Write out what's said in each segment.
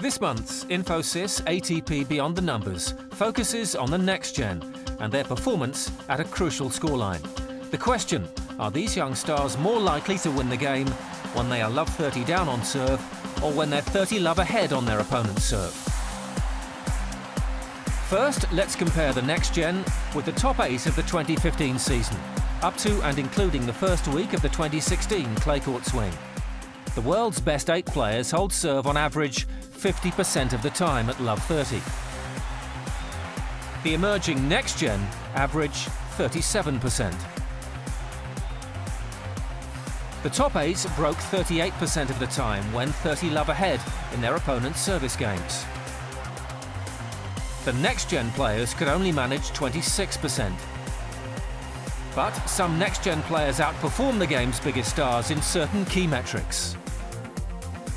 This month's Infosys ATP Beyond the Numbers focuses on the next gen and their performance at a crucial scoreline. The question, are these young stars more likely to win the game when they are love 30 down on serve or when they're 30 love ahead on their opponent's serve? First, let's compare the next gen with the top eight of the 2015 season, up to and including the first week of the 2016 clay court swing. The world's best eight players hold serve on average 50% of the time at love 30. The emerging next gen average 37%. The top eight broke 38% of the time when 30 love ahead in their opponent's service games. The next-gen players could only manage 26%. But some next-gen players outperform the game's biggest stars in certain key metrics.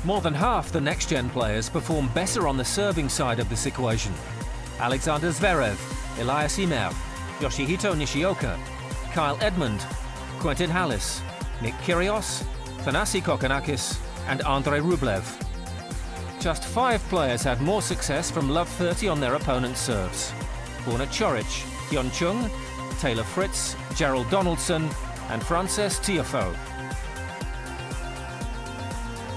More than half the next-gen players perform better on the serving side of this equation. Alexander Zverev, Elias Ymer, Yoshihito Nishioka, Kyle Edmund, Quentin Halys, Nick Kyrgios, Thanasi Kokkinakis and Andrei Rublev. Just five players had more success from love 30 on their opponent's serves. Borna Coric, Hyun Chung, Taylor Fritz, Jared Donaldson and Frances Tiafoe.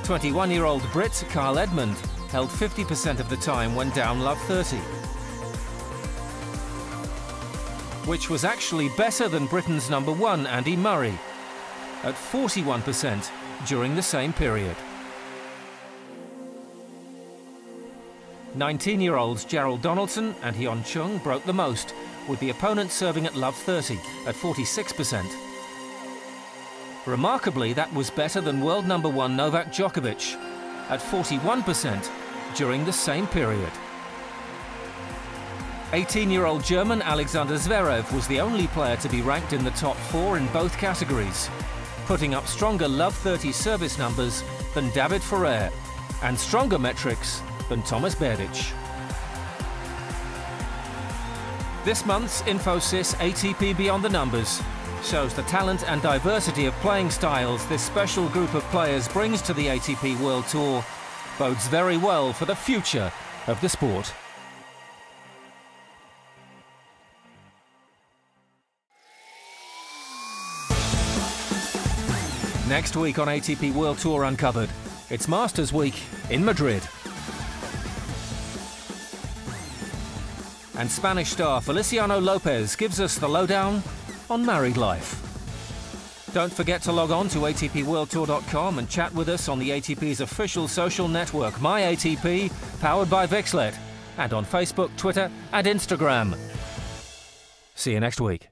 21-year-old Brit Kyle Edmund held 50% of the time when down love 30. Which was actually better than Britain's number one, Andy Murray, at 41% during the same period. 19-year-olds Jared Donaldson and Hyun Chung broke the most, with the opponent serving at love 30 at 46%. Remarkably, that was better than world number one Novak Djokovic at 41% during the same period. 18-year-old German Alexander Zverev was the only player to be ranked in the top four in both categories, putting up stronger love 30 service numbers than David Ferrer and stronger metrics than Tomas Berdych. This month's Infosys ATP Beyond the Numbers shows the talent and diversity of playing styles this special group of players brings to the ATP World Tour bodes very well for the future of the sport. Next week on ATP World Tour Uncovered, it's Masters Week in Madrid. And Spanish star Feliciano Lopez gives us the lowdown on married life. Don't forget to log on to ATPWorldTour.com and chat with us on the ATP's official social network, MyATP, powered by Vixlet, and on Facebook, Twitter, and Instagram. See you next week.